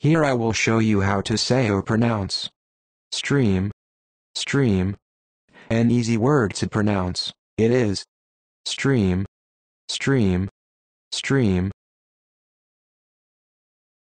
Here I will show you how to say or pronounce. Stream, stream. An easy word to pronounce, it is. Stream, stream, stream.